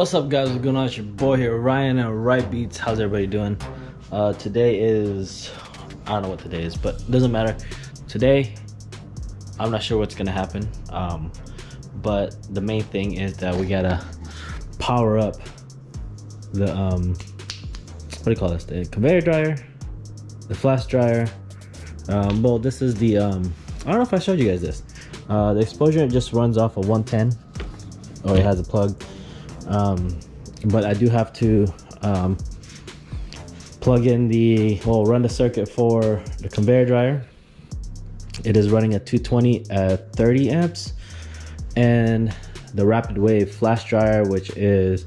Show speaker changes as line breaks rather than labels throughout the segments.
What's up, guys? What's going on? It's your boy here, Ryan and RhyBeats. How's everybody doing? Uh, today is I don't know what today is, but it doesn't matter. Today, I'm not sure what's gonna happen. Um, but the main thing is that we gotta power up the um, what do you call this? The conveyor dryer, the flash dryer. Um, well, this is the um, I don't know if I showed you guys this. Uh, the exposure just runs off of 110, or it has a plug um, but I do have to um, plug in the well run the circuit for the conveyor dryer. It is running at 220 at 30 amps. And the rapid wave flash dryer which is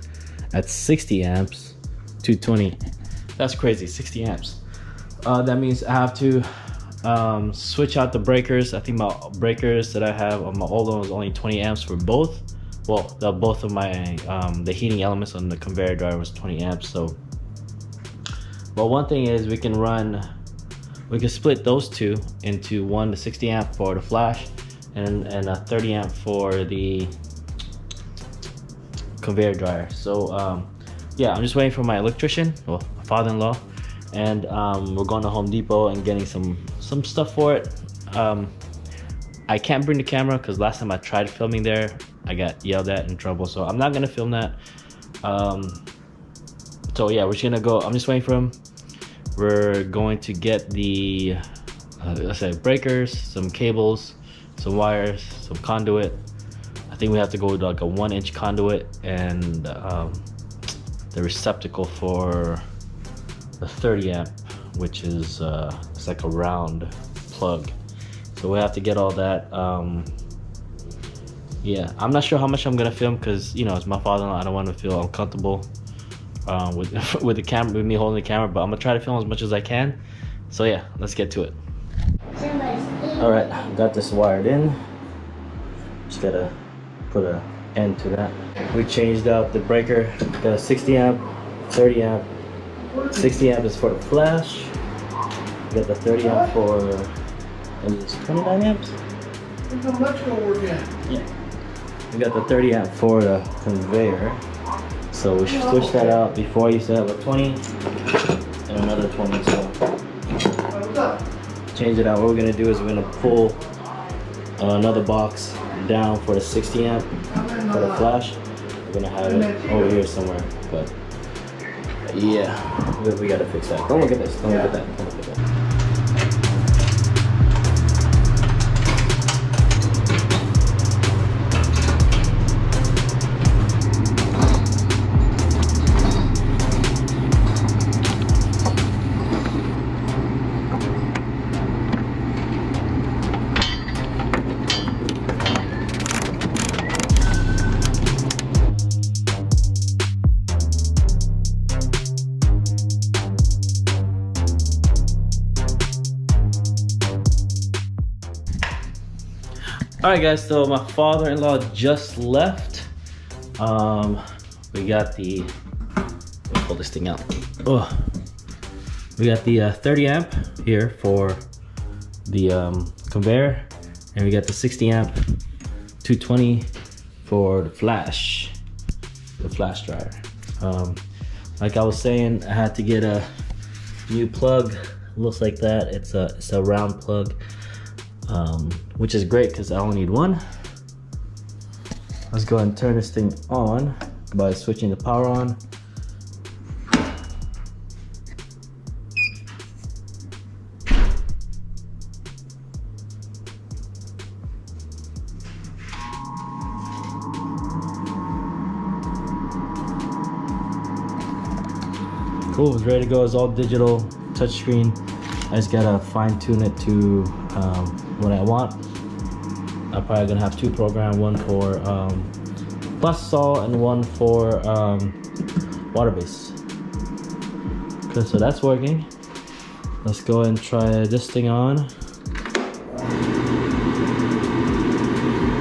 at 60 amps 220 that's crazy 60 amps. Uh, that means I have to um, switch out the breakers. I think my breakers that I have on my old one was only 20 amps for both well the both of my um, the heating elements on the conveyor dryer was 20 amps so. But one thing is we can run we can split those two into one to 60 amp for the flash and, and a 30 amp for the conveyor dryer. So um, yeah I'm just waiting for my electrician well my father-in-law and um, we're going to Home Depot and getting some some stuff for it. Um, I can't bring the camera because last time I tried filming there I got yelled at in trouble. So I'm not gonna film that. Um, so yeah, we're just gonna go. I'm just waiting for him. We're going to get the uh, say breakers, some cables, some wires, some conduit. I think we have to go with like a one inch conduit and um, the receptacle for the 30 amp, which is uh, it's like a round plug. So we have to get all that. Um, yeah i'm not sure how much i'm gonna film because you know it's my father-in-law i don't want to feel uncomfortable um, with with the camera with me holding the camera but i'm gonna try to film as much as i can. So yeah let's get to it. All right got this wired in. Just gotta put a end to that. We changed out the breaker. Got a 60 amp 30 amp. 60 amp is for the flash. We got the 30 amp for and it's 29 amps. Yeah we got the 30 amp for the conveyor. So we should switch that out. Before used to have a 20 and another 20. So change it out. What we're gonna do is we're gonna pull uh, another box down for the 60 amp for the flash. We're gonna have it over here somewhere. But yeah, we, we gotta fix that. Don't look at this. Don't look at that. Don't look at that. All right guys so my father-in-law just left. Um we got the pull this thing out. Oh we got the uh, 30 amp here for the um, conveyor and we got the 60 amp 220 for the flash the flash dryer. Um, like I was saying I had to get a new plug. Looks like that. It's a it's a round plug um, which is great because I only need one. Let's go ahead and turn this thing on by switching the power on. Cool, it's ready to go. It's all digital touchscreen. I just gotta fine tune it to um, what I want. I'm probably gonna have two programs, one for um, saw and one for um, water base. Okay, so that's working. Let's go and try this thing on.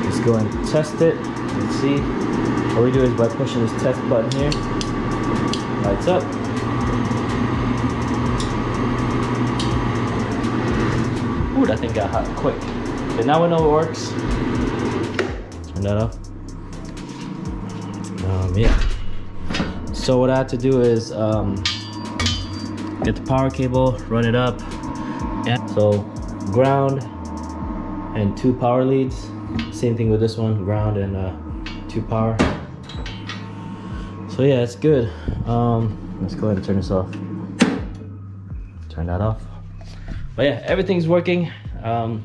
Let's go and test it. Let's see. What we do is by pushing this test button here, lights up. Ooh, that thing got hot quick. Okay, now we know it works. Turn that off. Um, yeah. So what I had to do is um, get the power cable, run it up. And so ground and two power leads. Same thing with this one, ground and uh, two power. So yeah, it's good. Um, let's go ahead and turn this off. Turn that off. But yeah, everything's working. Um,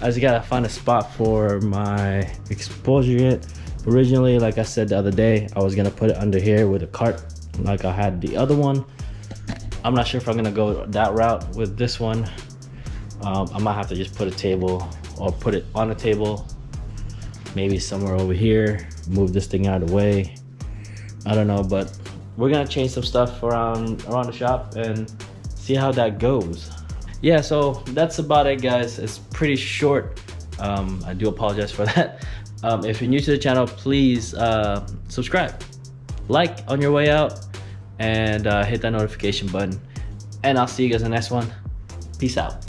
I just gotta find a spot for my exposure unit. Originally, like I said the other day, I was gonna put it under here with a cart like I had the other one. I'm not sure if I'm gonna go that route with this one. Um, I might have to just put a table or put it on a table, maybe somewhere over here, move this thing out of the way. I don't know, but we're gonna change some stuff around around the shop and see how that goes. Yeah, so that's about it, guys. It's pretty short. Um, I do apologize for that. Um, if you're new to the channel, please uh, subscribe, like on your way out, and uh, hit that notification button. And I'll see you guys in the next one. Peace out.